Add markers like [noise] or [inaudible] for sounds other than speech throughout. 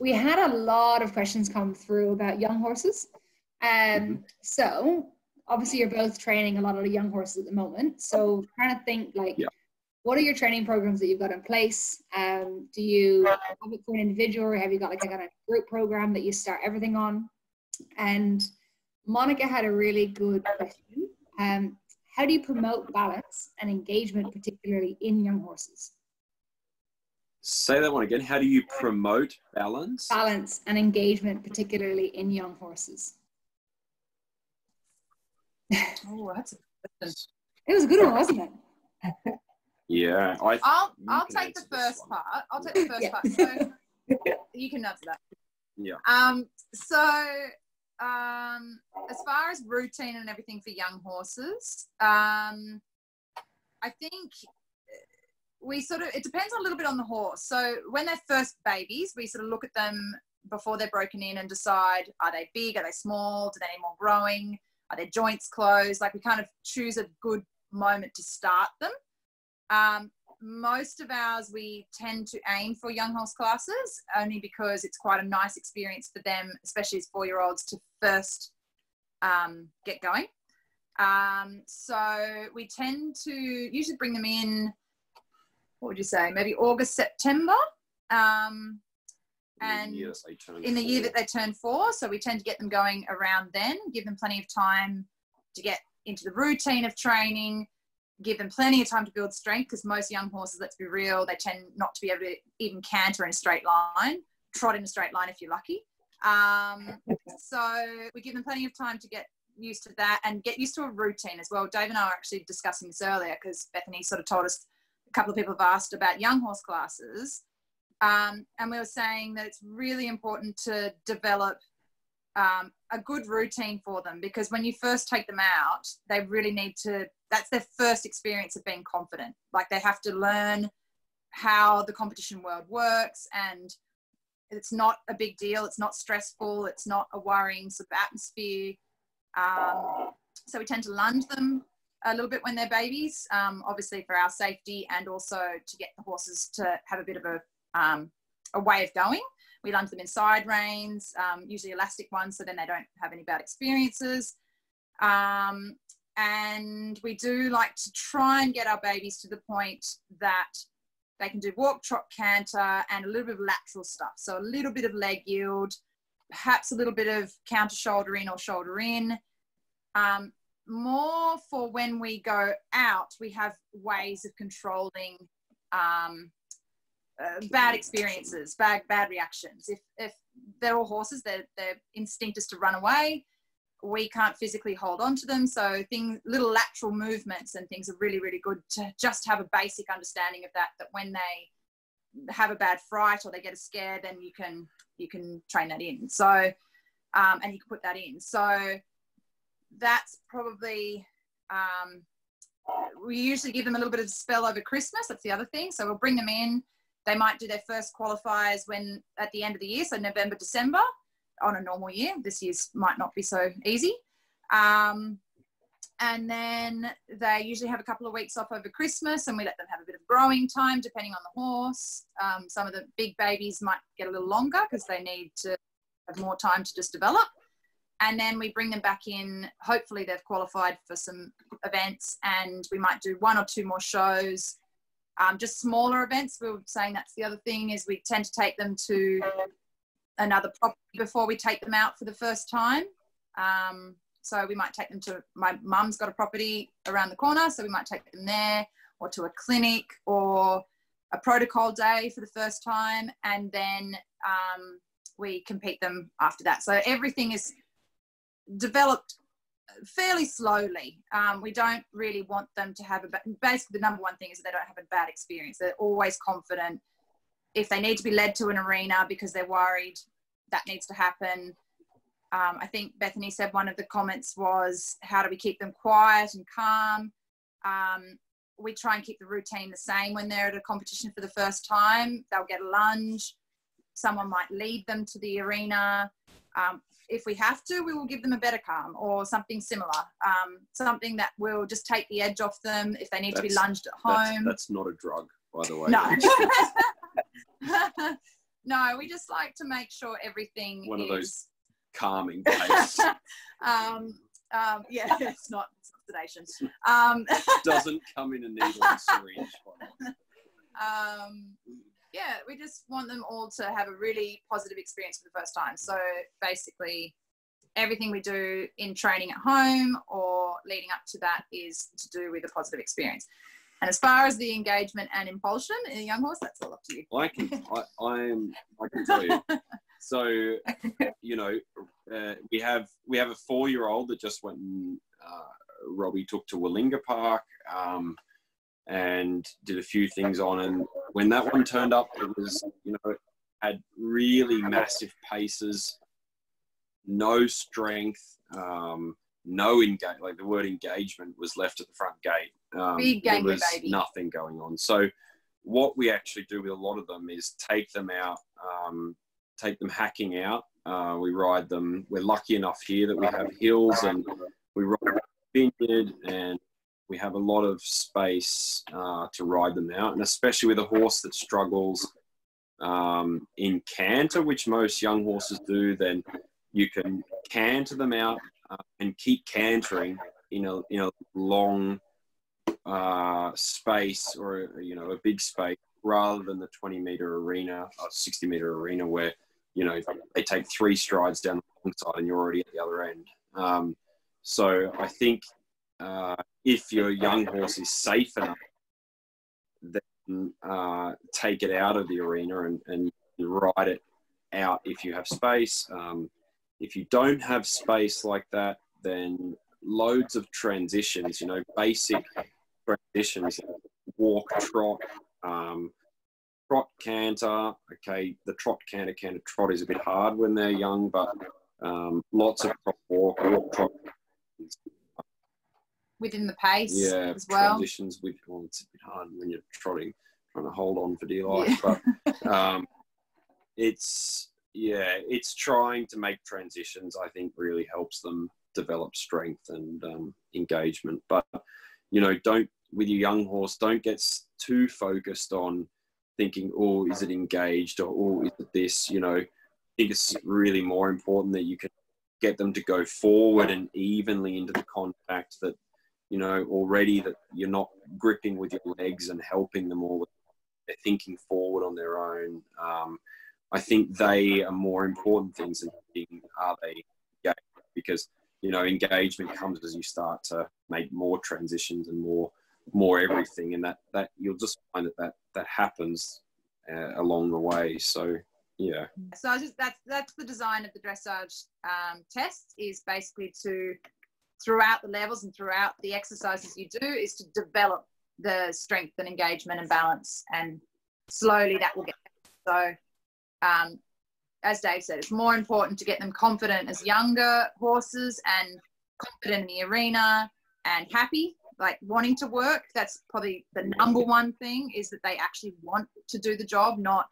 we had a lot of questions come through about young horses. Um, mm-hmm. So obviously you're both training a lot of young horses at the moment. So trying to think like, yeah. what are your training programs that you've got in place? Um, do you have it for an individual or have you got like a kind of group program that you start everything on? And Monica had a really good question. Um, how do you promote balance and engagement, particularly in young horses? Say that one again. How do you promote balance? Balance and engagement, particularly in young horses. [laughs] oh, that's a it was a good one, wasn't it? Yeah, I, will I'll take the first part. I'll take the [laughs] first yeah. part. So you can answer that. Yeah. Um. So, um, as far as routine and everything for young horses, um, I think we sort of it depends a little bit on the horse. So when they're first babies, we sort of look at them before they're broken in and decide are they big, are they small, do they need more growing, are their joints closed? Like we kind of choose a good moment to start them. Um, most of ours we tend to aim for young horse classes only because it's quite a nice experience for them, especially as four year olds, to first um, get going. Um, so we tend to usually bring them in what would you say, maybe August, September. Um, and in the, in the year that they turn four. So we tend to get them going around then, give them plenty of time to get into the routine of training, give them plenty of time to build strength because most young horses, let's be real, they tend not to be able to even canter in a straight line, trot in a straight line if you're lucky. Um, so we give them plenty of time to get used to that and get used to a routine as well. Dave and I were actually discussing this earlier because Bethany sort of told us a couple of people have asked about young horse classes. Um, and we were saying that it's really important to develop um, a good routine for them because when you first take them out, they really need to, that's their first experience of being confident. Like they have to learn how the competition world works and it's not a big deal. It's not stressful. It's not a worrying sort of atmosphere. Um, so we tend to lunge them a little bit when they're babies, um, obviously for our safety and also to get the horses to have a bit of a, um, a way of going. We lunge them in side reins, um, usually elastic ones, so then they don't have any bad experiences. Um, and we do like to try and get our babies to the point that they can do walk, trot, canter, and a little bit of lateral stuff. So a little bit of leg yield, perhaps a little bit of counter shoulder in or shoulder in. Um, more for when we go out, we have ways of controlling um, uh, bad experiences, bad bad reactions. If if they're all horses, their their instinct is to run away. We can't physically hold on to them, so things, little lateral movements and things are really really good to just have a basic understanding of that. That when they have a bad fright or they get a scare, then you can you can train that in. So um, and you can put that in. So that's probably um, we usually give them a little bit of spell over Christmas. That's the other thing. So we'll bring them in. They might do their first qualifiers when at the end of the year, so November, December, on a normal year. This year's might not be so easy. Um, and then they usually have a couple of weeks off over Christmas, and we let them have a bit of growing time depending on the horse. Um, some of the big babies might get a little longer because they need to have more time to just develop and then we bring them back in. Hopefully they've qualified for some events and we might do one or two more shows. Um, just smaller events. We were saying that's the other thing is we tend to take them to another property before we take them out for the first time. Um, so we might take them to my mum's got a property around the corner so we might take them there or to a clinic or a protocol day for the first time and then um, we compete them after that. So everything is developed fairly slowly. Um, we don't really want them to have a basically the number one thing is that they don't have a bad experience. They're always confident. If they need to be led to an arena because they're worried, that needs to happen. Um, I think Bethany said one of the comments was, "How do we keep them quiet and calm?" Um, we try and keep the routine the same when they're at a competition for the first time. They'll get a lunge. Someone might lead them to the arena. Um, if we have to, we will give them a better calm or something similar, um, something that will just take the edge off them if they need that's, to be lunged at home. That's, that's, not a drug, by the way. No. [laughs] [laughs] no, we just like to make sure everything One is, of those calming [laughs] days. um, um, yeah, it's not, it's not sedation. Um, Doesn't come in a needle and syringe. um, yeah, we just want them all to have a really positive experience for the first time. So basically, everything we do in training at home or leading up to that is to do with a positive experience. And as far as the engagement and impulsion in a young horse, that's all up to you. I can, [laughs] I, am, I can tell you. So, [laughs] you know, uh, we have we have a four year old that just went. And, uh, Robbie took to Willinga Park um, and did a few things on. And when that one turned up, it was you know had really massive paces, no strength, um, no engage. Like the word engagement was left at the front gate. Um, Big there was baby. nothing going on. So what we actually do with a lot of them is take them out, um, take them hacking out. Uh, we ride them. We're lucky enough here that we have hills and we ride vineyard and we have a lot of space uh, to ride them out. And especially with a horse that struggles um, in canter, which most young horses do, then you can canter them out uh, and keep cantering in a, in a long uh, space or you know a big space rather than the 20 meter arena or 60 meter arena where you know they take three strides down the long side and you're already at the other end um, so i think uh, if your young horse is safe enough then uh, take it out of the arena and, and ride it out if you have space. Um, if you don't have space like that then loads of transitions you know basic transitions walk trot um, trot canter. Okay the trot canter canter trot is a bit hard when they're young but um, lots of walk walk trot Within the pace yeah as well. transitions with well, it's a bit hard when you're trotting trying to hold on for dear life but [laughs] um, it's yeah it's trying to make transitions i think really helps them develop strength and um, engagement but you know don't with your young horse don't get too focused on thinking oh is it engaged or oh is it this you know i think it's really more important that you can get them to go forward and evenly into the contact that you know already that you're not gripping with your legs and helping them all. They're thinking forward on their own. Um, i think they are more important things than are they engaged because you know engagement comes as you start to make more transitions and more more everything. And that that you'll just find that that, that happens uh, along the way. So yeah. So I just that's that's the design of the dressage um, test is basically to throughout the levels and throughout the exercises you do is to develop the strength and engagement and balance and slowly that will get so um, as Dave said it's more important to get them confident as younger horses and confident in the arena and happy like wanting to work. That's probably the number one thing is that they actually want to do the job not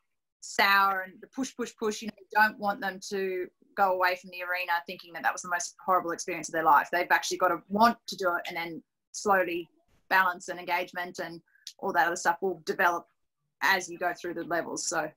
sour and the push, push, push. You know, don't want them to go away from the arena thinking that that was the most horrible experience of their life. They've actually got to want to do it, and then slowly balance and engagement and all that other stuff will develop as you go through the levels. So